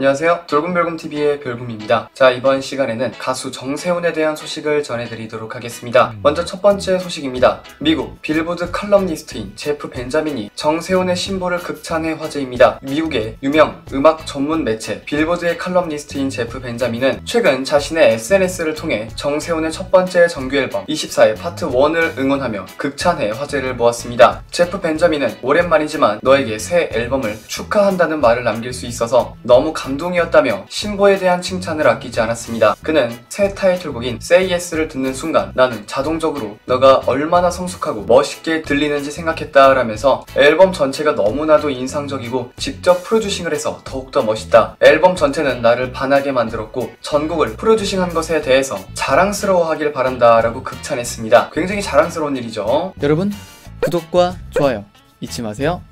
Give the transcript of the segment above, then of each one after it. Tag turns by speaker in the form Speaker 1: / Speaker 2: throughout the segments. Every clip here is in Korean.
Speaker 1: 안녕하세요. 돌곰별곰TV의 별곰입니다. 자, 이번 시간에는 가수 정세운에 대한 소식을 전해드리도록 하겠습니다. 먼저 첫 번째 소식입니다. 미국 빌보드 칼럼니스트인 제프 벤자민이 정세운의 신보를 극찬해 화제입니다. 미국의 유명 음악 전문 매체 빌보드의 칼럼니스트인 제프 벤자민은 최근 자신의 SNS를 통해 정세운의 첫 번째 정규 앨범 24의 파트 1을 응원하며 극찬해 화제를 모았습니다. 제프 벤자민은 오랜만이지만 너에게 새 앨범을 축하한다는 말을 남길 수 있어서 너무 감 동이었다며 신보에 대한 칭찬을 아끼지 않았습니다. 그는 새 타이틀곡인 Say Yes를 듣는 순간 나는 자동적으로 너가 얼마나 성숙하고 멋있게 들리는지 생각했다라면서 앨범 전체가 너무나도 인상적이고 직접 프로듀싱을 해서 더욱더 멋있다. 앨범 전체는 나를 반하게 만들었고 전곡을 프로듀싱한 것에 대해서 자랑스러워하길 바란다라고 극찬했습니다. 굉장히 자랑스러운 일이죠. 여러분 구독과 좋아요 잊지 마세요.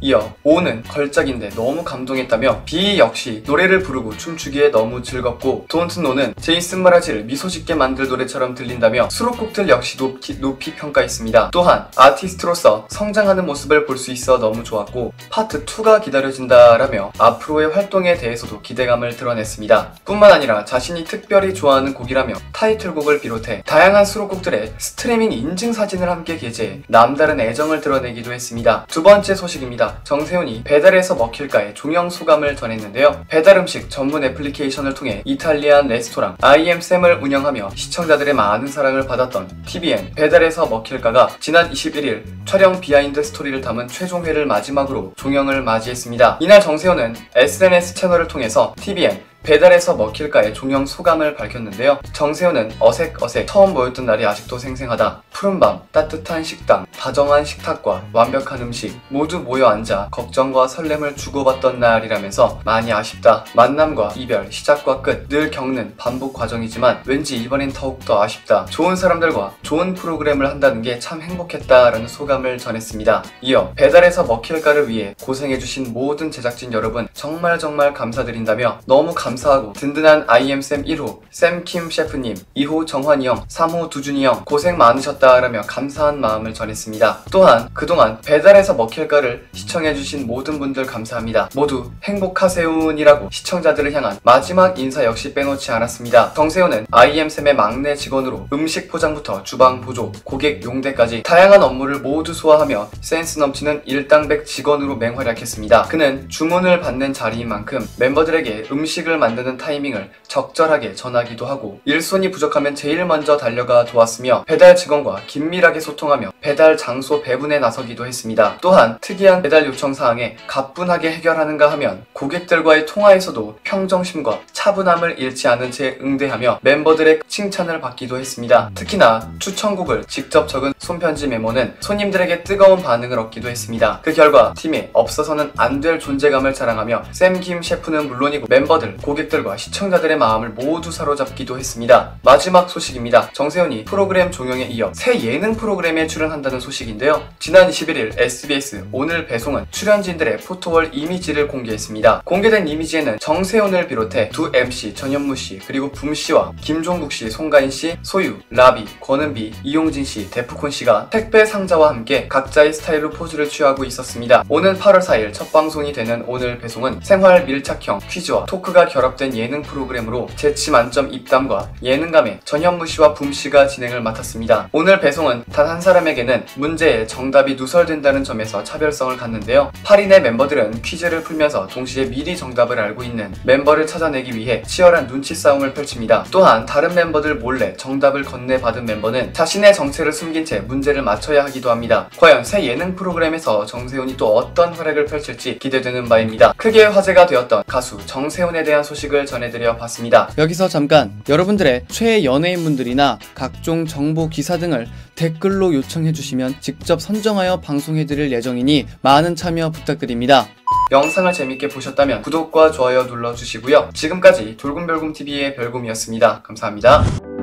Speaker 1: 이어 오는 걸작인데 너무 감동했다며 비 역시 노래를 부르고 춤추기에 너무 즐겁고 Don't know는 제이슨 므라즈를 미소 짓게 만들 노래처럼 들린다며 수록곡들 역시 높이, 높이 평가했습니다. 또한 아티스트로서 성장하는 모습을 볼 수 있어 너무 좋았고 파트 2가 기다려진다라며 앞으로의 활동에 대해서도 기대감을 드러냈습니다. 뿐만 아니라 자신이 특별히 좋아하는 곡이라며 타이틀곡을 비롯해 다양한 수록곡들의 스트리밍 인증 사진을 함께 게재해 남다른 애정을 드러내기도 했습니다. 두 번째 소식입니다. 정세운이 배달에서 먹힐까의 종영 소감을 전했는데요. 배달 음식 전문 애플리케이션을 통해 이탈리안 레스토랑 아이엠샘을 운영하며 시청자들의 많은 사랑을 받았던 TVN 배달에서 먹힐까가 지난 21일 촬영 비하인드 스토리를 담은 최종회를 마지막으로 종영을 맞이했습니다. 이날 정세운은 SNS 채널을 통해서 TVN 배달에서 먹힐까의 종영 소감을 밝혔는데요. 정세운은 어색어색 처음 보였던 날이 아직도 생생하다. 푸른밤, 따뜻한 식당, 다정한 식탁과 완벽한 음식 모두 모여 앉아 걱정과 설렘을 주고받던 날이라면서 많이 아쉽다. 만남과 이별, 시작과 끝 늘 겪는 반복 과정이지만 왠지 이번엔 더욱더 아쉽다. 좋은 사람들과 좋은 프로그램을 한다는 게 참 행복했다라는 소감을 전했습니다. 이어 배달에서 먹힐까를 위해 고생해주신 모든 제작진 여러분 정말 정말 감사드린다며 너무 감 감사하고 든든한 IM쌤 1호 샘킴 셰프님 2호 정환이 형 3호 두준이 형 고생 많으셨다라며 감사한 마음을 전했습니다. 또한 그동안 배달에서 먹힐까를 시청해주신 모든 분들 감사합니다. 모두 행복하세요이라고 시청자들을 향한 마지막 인사 역시 빼놓지 않았습니다. 정세호는 IM쌤의 막내 직원으로 음식 포장부터 주방 보조, 고객 용대까지 다양한 업무를 모두 소화하며 센스 넘치는 일당백 직원으로 맹활약했습니다. 그는 주문을 받는 자리인 만큼 멤버들에게 음식을 만드는 타이밍을 적절하게 전하기도 하고 일손이 부족하면 제일 먼저 달려가 도왔으며 배달 직원과 긴밀하게 소통하며 배달 장소 배분에 나서기도 했습니다. 또한 특이한 배달 요청 사항에 가뿐하게 해결하는가 하면 고객들과의 통화에서도 평정심과 차분함을 잃지 않은 채 응대하며 멤버들의 칭찬을 받기도 했습니다. 특히나 추천곡을 직접 적은 손편지 메모는 손님들에게 뜨거운 반응을 얻기도 했습니다. 그 결과 팀에 없어서는 안 될 존재감을 자랑하며 샘김 셰프는 물론이고 멤버들, 고객들과 시청자들의 마음을 모두 사로잡기도 했습니다. 마지막 소식입니다. 정세훈이 프로그램 종영에 이어 새 예능 프로그램에 출연한다는 소식인데요. 지난 21일 SBS 오늘 배송은 출연진들의 포토월 이미지를 공개했습니다. 공개된 이미지에는 정세훈을 비롯해 두 MC 전현무 씨 그리고 붐 씨와 김종국 씨, 송가인 씨, 소유, 라비, 권은비, 이용진 씨, 데프콘 씨가 택배 상자와 함께 각자의 스타일로 포즈를 취하고 있었습니다. 오는 8월 4일 첫 방송이 되는 오늘 배송은 생활 밀착형 퀴즈와 토크가 결합된 예능 프로그램으로 재치 만점 입담과 예능감의 전현무 씨와 붐 씨가 진행을 맡았습니다. 오늘 배송은 단 한 사람에게는 문제의 정답이 누설된다는 점에서 차별성을 갖는데요. 8인의 멤버들은 퀴즈를 풀면서 동시에 미리 정답을 알고 있는 멤버를 찾아내기 위해 치열한 눈치 싸움을 펼칩니다. 또한 다른 멤버들 몰래 정답을 건네받은 멤버는 자신의 정체를 숨긴 채 문제를 맞춰야 하기도 합니다. 과연 새 예능 프로그램에서 정세운이 또 어떤 활약을 펼칠지 기대되는 바입니다. 크게 화제가 되었던 가수 정세운의 대한 소식을 전해드려 봤습니다. 여기서 잠깐 여러분들의 최애 연예인분들이나 각종 정보 기사 등을 댓글로 요청해 주시면 직접 선정하여 방송해 드릴 예정이니 많은 참여 부탁드립니다. 영상을 재밌게 보셨다면 구독과 좋아요 눌러주시고요. 지금까지 돌곰별곰TV의 별곰이었습니다. 감사합니다.